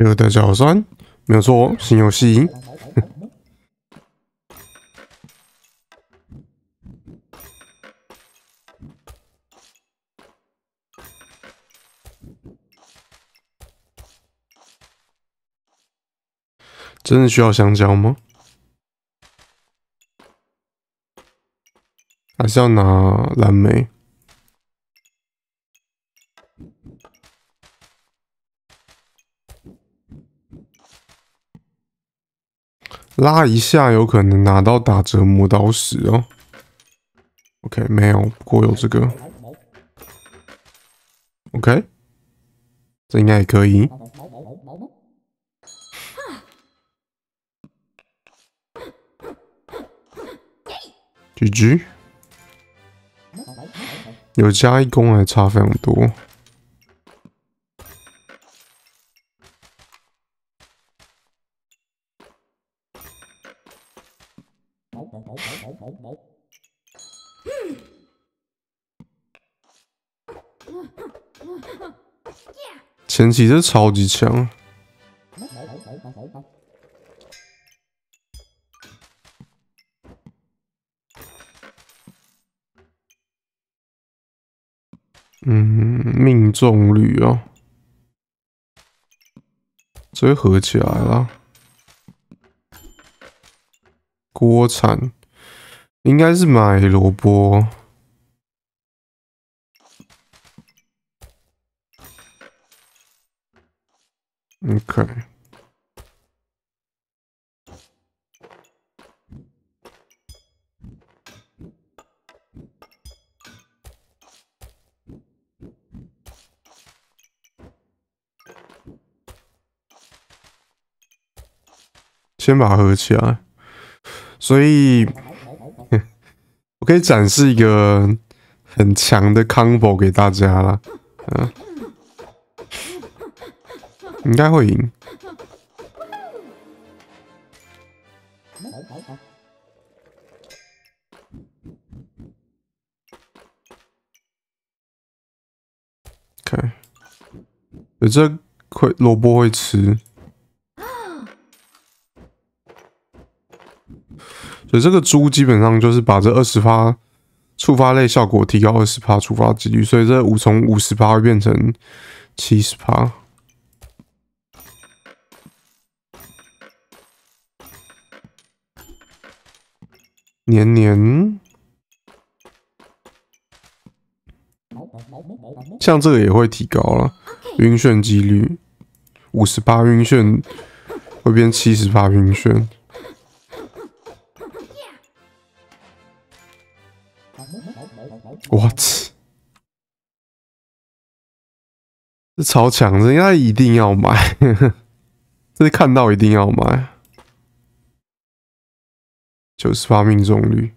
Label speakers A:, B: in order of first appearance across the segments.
A: 有的角酸，没有错，新游戏。真的需要香蕉吗？还是要拿蓝莓？拉一下有可能拿到打折磨刀石哦。OK，没有，不过有这个。OK，这应该也可以。GG，有加一攻还差非常多。前期是超级强。嗯，命中率哦，这合起来了。锅铲应该是买萝卜。OK，先把它合起来。所以，可以展示一个很强的 combo 给大家了，嗯。应该会赢。OK，有这会萝卜会吃，所以这个猪基本上就是把这二十发触发类效果提高二十趴触发几率，所以这五从五十趴会变成七十趴。年年，像这个也会提高了晕眩几率，五十八晕眩会变七十八晕眩。我操，这超强，这应该一定要买，这看到一定要买。九十八命中率，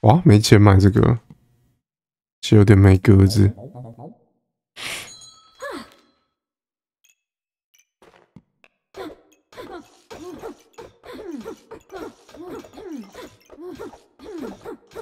A: 哇，没钱买这个，其实有点没格子。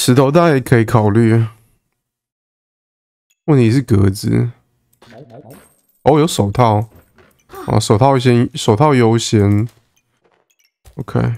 A: 石头袋也可以考虑。问题是格子。哦，有手套。啊，手套先，手套优先。OK。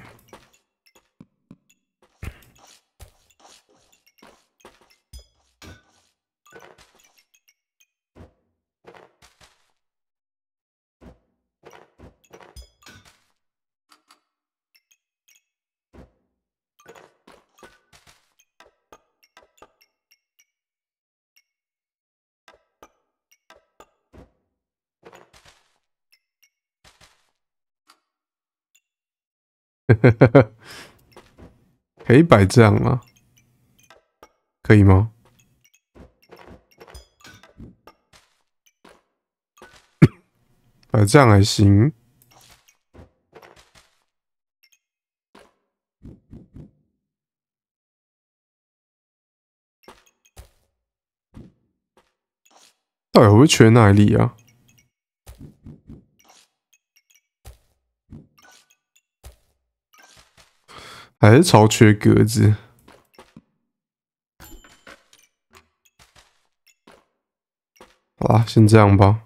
A: 呵呵呵呵，可以摆这样吗？可以吗？摆这样还行，到底会缺哪里啊？还是超缺格子？好吧，先这样吧。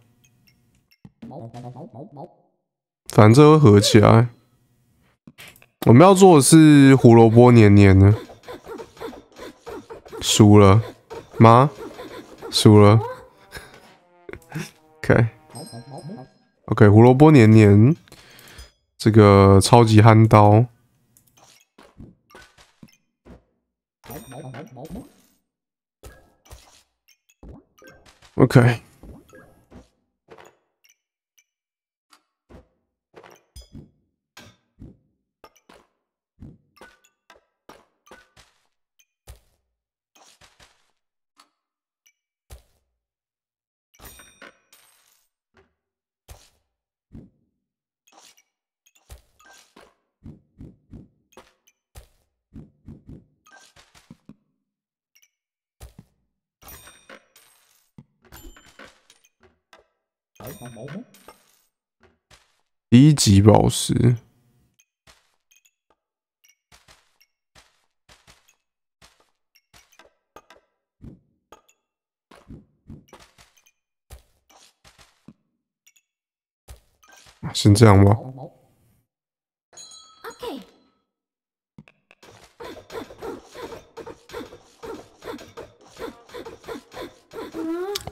A: 反正会合起来。我们要做的是胡萝卜黏黏的。输了吗？输了。OK，OK，胡萝卜黏黏，这个超级憨刀。Okay. 第一级宝石，先这样吧。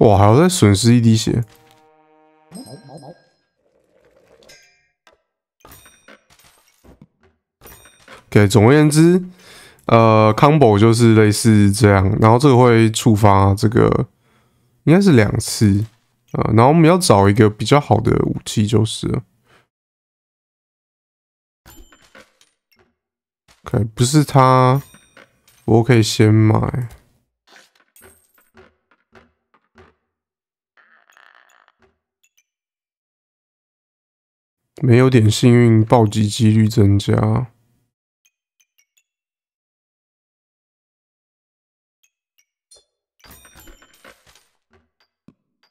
A: 哇，还要再损失一滴血。对，总而言之，呃，combo 就是类似这样，然后这个会触发这个，应该是两次，呃，然后我们要找一个比较好的武器就是了。OK，不是他，我可以先买，没有点幸运，暴击几率增加。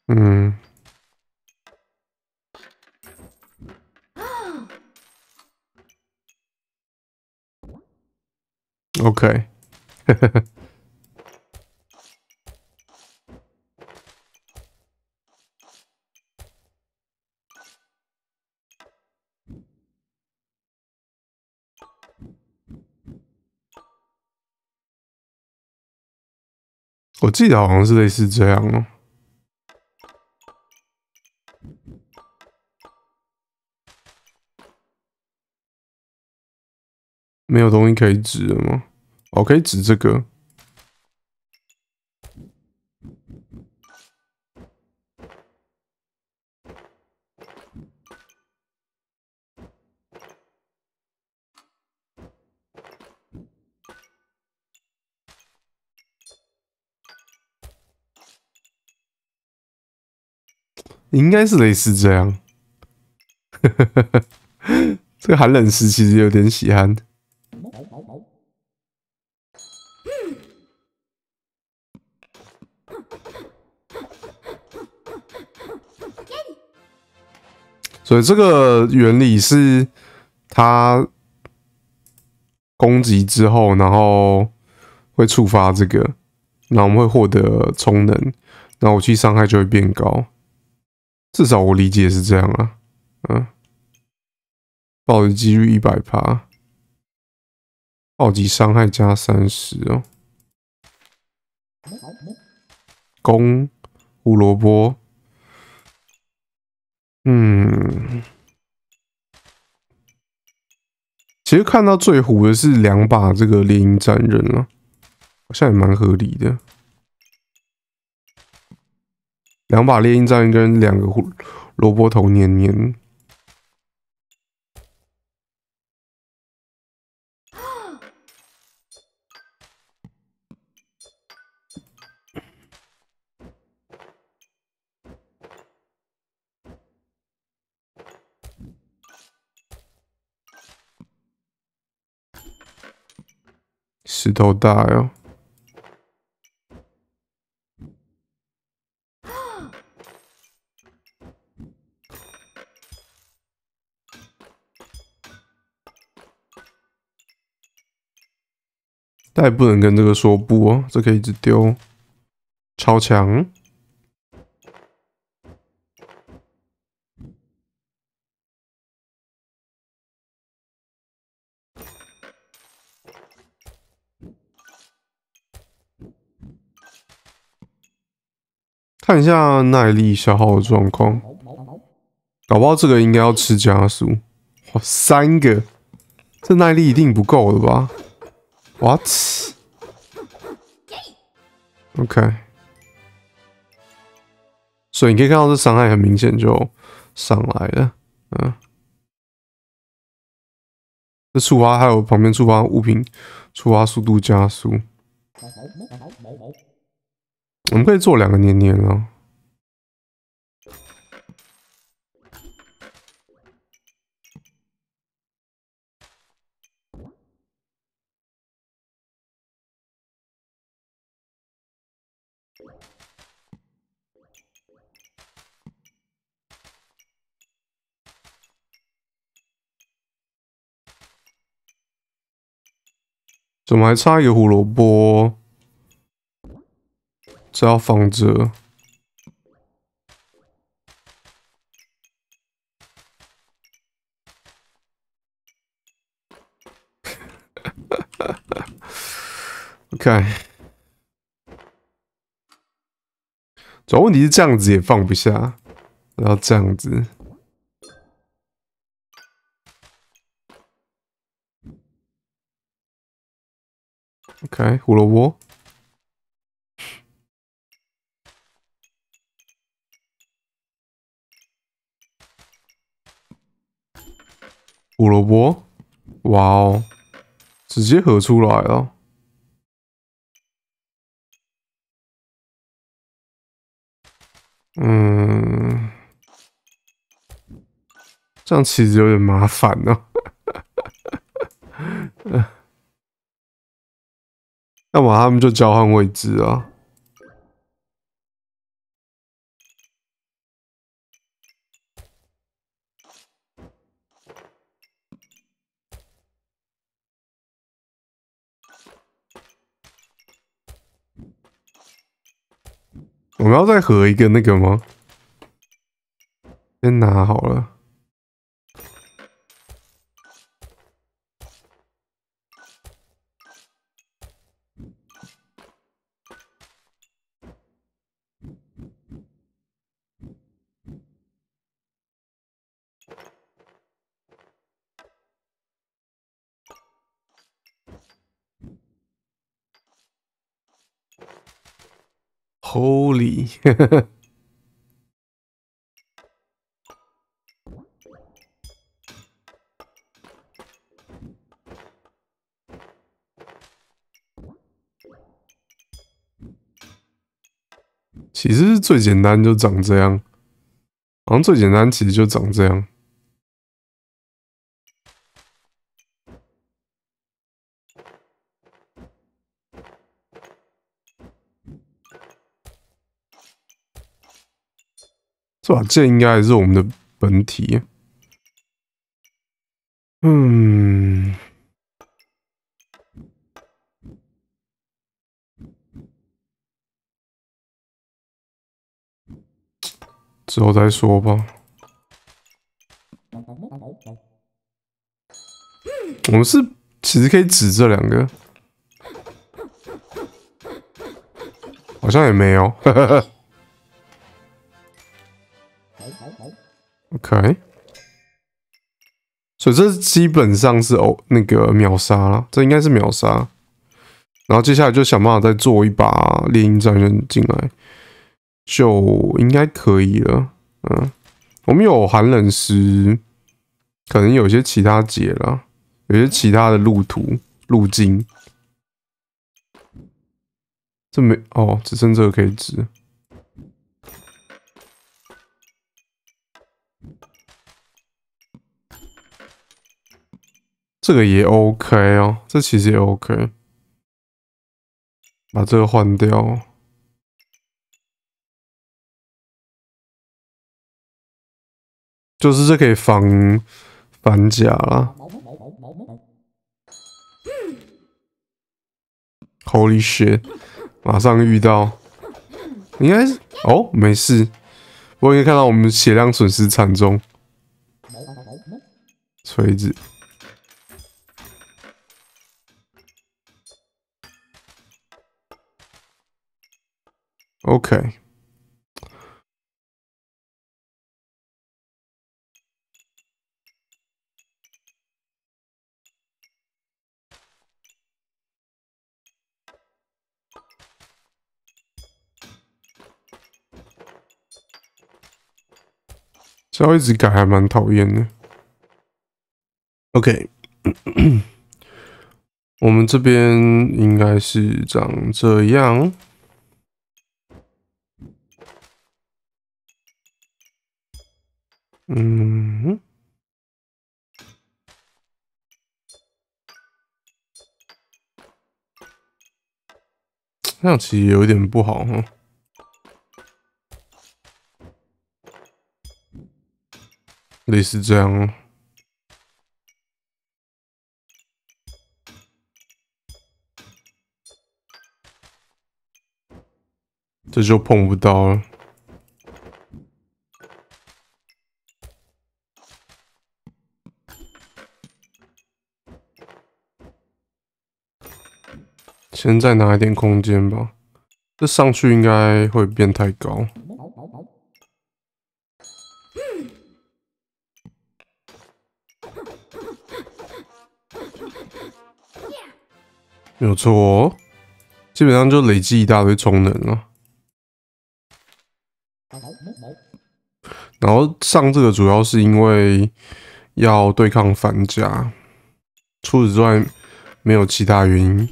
A: 嗯。OK。我记得好像是类似这样哦。没有东西可以指了吗？我可以指这个。应该是类似这样。这个寒冷石其实有点喜欢。所以这个原理是，它攻击之后，然后会触发这个，然后我们会获得充能，然后武器伤害就会变高。至少我理解是这样啊，嗯，暴击几率一百趴，暴击伤害加三十哦，攻胡萝卜。嗯，其实看到最虎的是两把这个猎鹰战刃了，好像也蛮合理的。两把猎鹰战刃跟两个胡萝卜头黏黏。好大哦。但也不能跟这个说不哦，这可以一直丢，超强。看一下耐力消耗的状况，搞不好这个应该要吃加速。哇，三个，这耐力一定不够了吧？What？OK，所以你可以看到这伤害很明显就上来了。嗯，这触发还有旁边触发物品触发速度加速。我们可以做两个年年啊。怎么还差一个胡萝卜？这要放这。OK，主要问题是这样子也放不下，然后这样子。OK，胡萝卜。胡萝卜，哇哦，直接合出来了。嗯，这样其实有点麻烦呢。要么他们就交换位置啊。我们要再合一个那个吗？先拿好了。Holy！其实最简单就长这样，好像最简单其实就长这样。这把剑应该还是我们的本体。嗯，之后再说吧。我们是其实可以指这两个，好像也没有。OK，所以这基本上是哦那个秒杀了，这应该是秒杀。然后接下来就想办法再做一把猎鹰战刃进来，就应该可以了。嗯，我们有寒冷石，可能有些其他解了，有些其他的路途路径。这没哦，只剩这个可以指。这个也 OK 哦，这其实也 OK。把这个换掉，就是这可以防反甲啦。Holy shit！马上遇到，应该是哦，没事。不过可以看到我们血量损失惨重。锤子。OK。这要一直改还蛮讨厌的。OK，我们这边应该是长这样。嗯，这样其实有点不好哈。类似这样，这就碰不到了。先再拿一点空间吧，这上去应该会变太高。没有错，基本上就累积一大堆充能了。然后上这个主要是因为要对抗反甲，除此之外没有其他原因。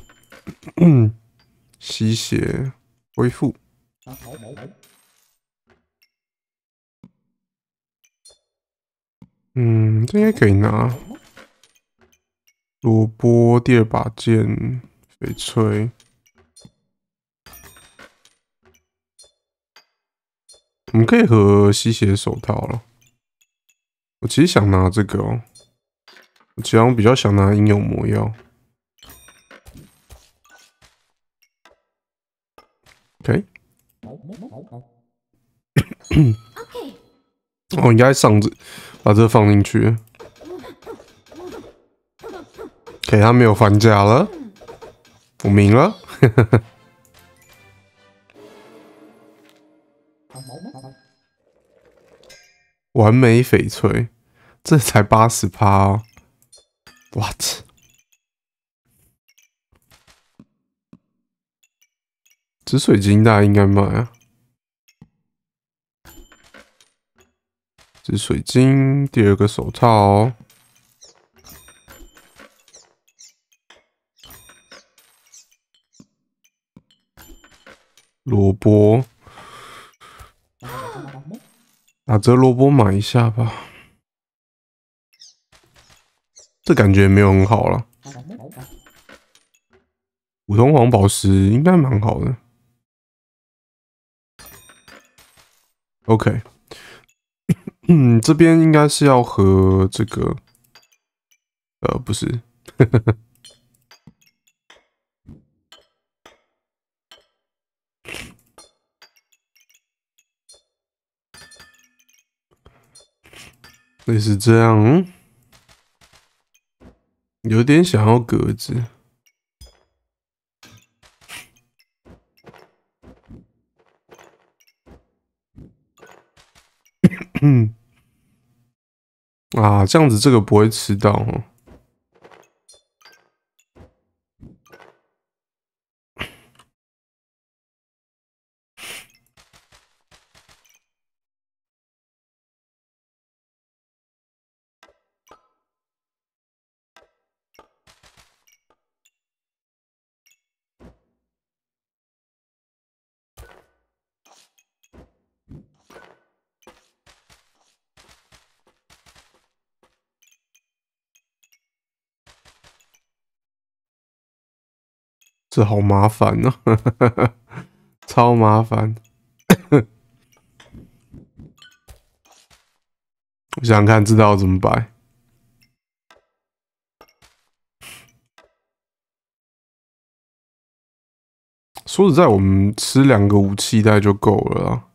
A: 嗯，吸血恢复。嗯，这应该可以拿。萝卜第二把剑。翡翠，我们可以和吸血手套了。我其实想拿这个哦，其实我比较想拿英勇魔药。OK，哦，应该上这，把这放进去。OK，他没有反甲了。我明了，完美翡翠，这才八十趴，what？紫水晶大家应该买啊，紫水晶第二个手套。萝卜，打折萝卜买一下吧。这感觉没有很好了。普通黄宝石应该蛮好的。OK，嗯，这边应该是要和这个，呃，不是。类似这样，有点想要格子。嗯，啊，这样子这个不会迟到哦。好麻烦呢，超麻烦。我想想看，知道怎么摆。说实在，我们吃两个武器袋就够了。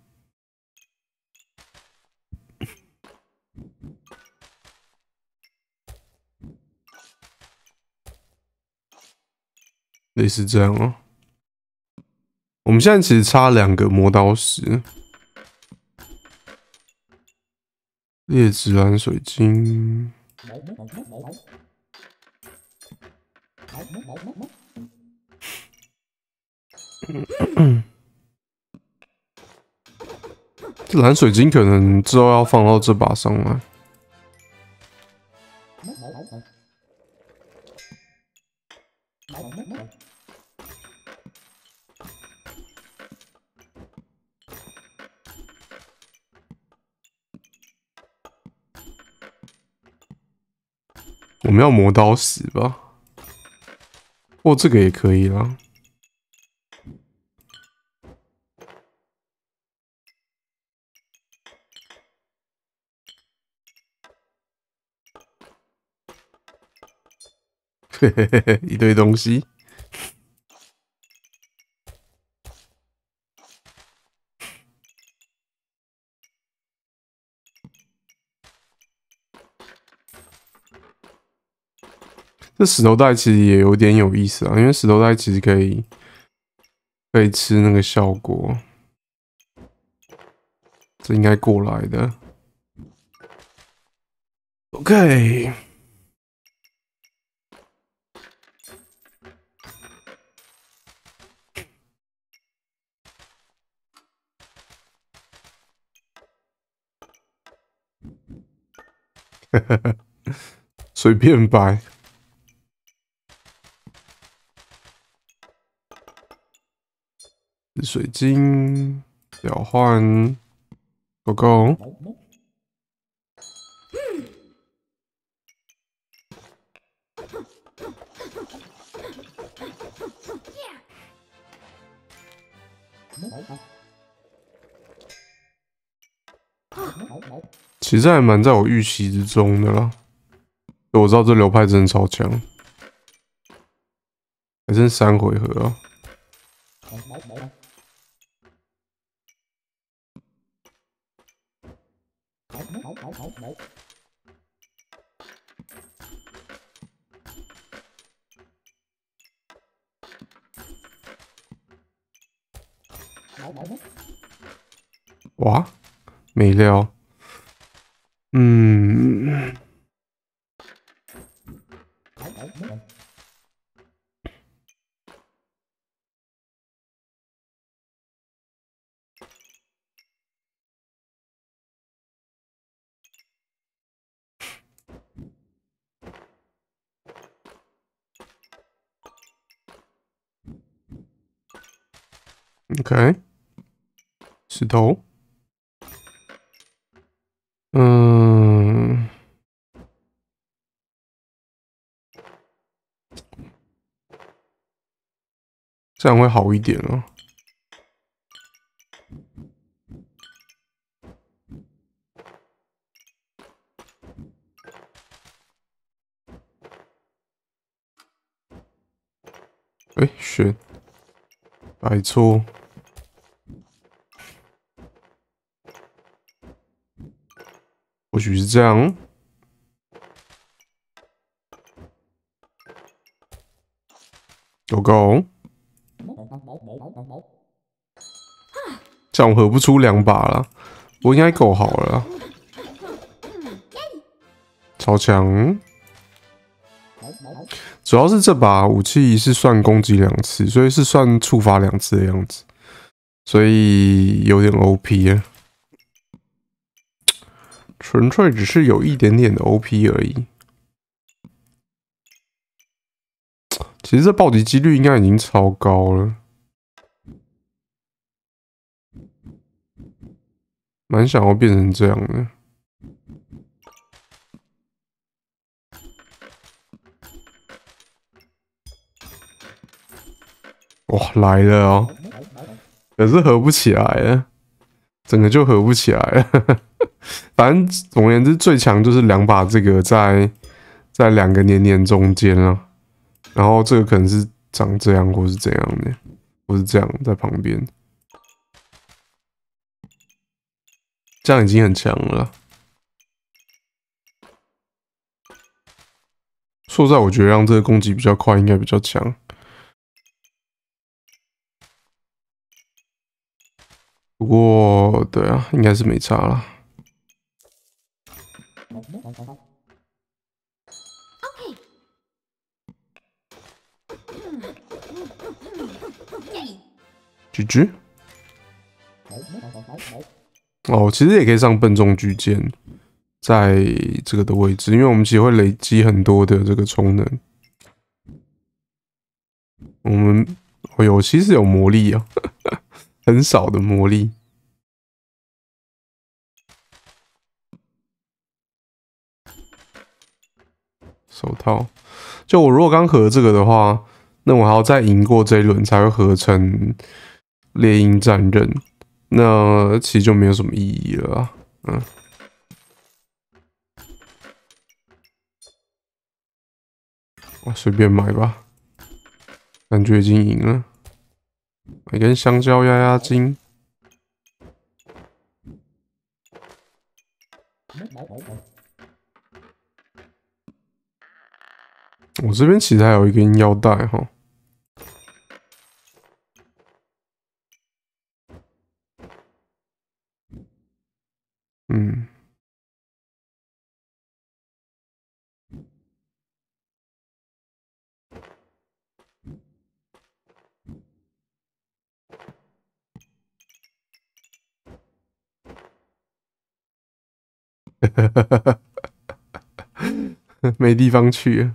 A: 类似这样哦。我们现在其实差两个磨刀石，劣质蓝水晶。这蓝水晶可能之后要放到这把上来。我们要磨刀石吧？哦这个也可以啦。嘿嘿嘿嘿，一堆东西。石头袋其实也有点有意思啊，因为石头袋其实可以可以吃那个效果。这应该过来的。OK。随便摆。水晶交换，狗狗。其实还蛮在我预期之中的啦。我知道这流派真的超强，还剩三回合啊。哇，没料。嗯。OK，石头。嗯，这样会好一点哦。哎，选，摆错。许是这样。狗狗，这样合不出两把了，我应该够好了。超强，主要是这把武器是算攻击两次，所以是算触发两次的样子，所以有点 OP 啊。纯粹只是有一点点的 OP 而已。其实这暴击几率应该已经超高了，蛮想要变成这样的。哇，来了哦！可是合不起来了，整个就合不起来了。反正总而言之，最强就是两把这个在在两个年年中间啊。然后这个可能是长这样，或是怎样的，或是这样在旁边，这样已经很强了。说实在，我觉得让这个攻击比较快，应该比较强。不过，对啊，应该是没差了。狙狙。哦，其实也可以上笨重巨剑，在这个的位置，因为我们其实会累积很多的这个充能。我们，哎呦，其实有魔力啊。很少的魔力，手套。就我如果刚合这个的话，那我还要再赢过这一轮才会合成猎鹰战刃，那其实就没有什么意义了。嗯，我随便买吧，感觉已经赢了。买根香蕉压压惊。我这边其实还有一根腰带哈。嗯。没地方去，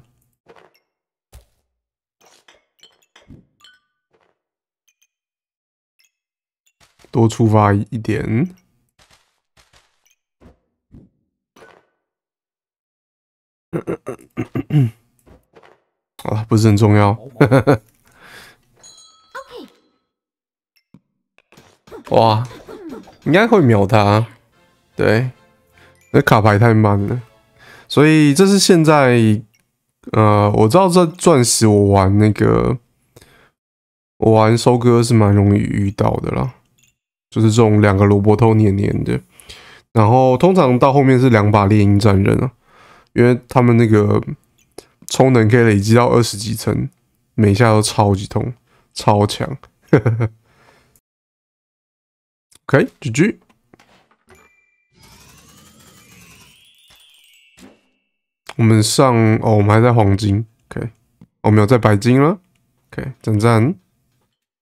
A: 多触发一点。啊，不是很重要。哇，应该会秒他，对。那卡牌太慢了，所以这是现在，呃，我知道这钻石我玩那个，我玩收割是蛮容易遇到的啦，就是这种两个萝卜头黏黏的，然后通常到后面是两把猎鹰战刃啊，因为他们那个充能可以累积到二十几层，每下都超级痛，超强，OK，GG。我们上哦，我们还在黄金，OK，我们有在白金了，OK，赞赞。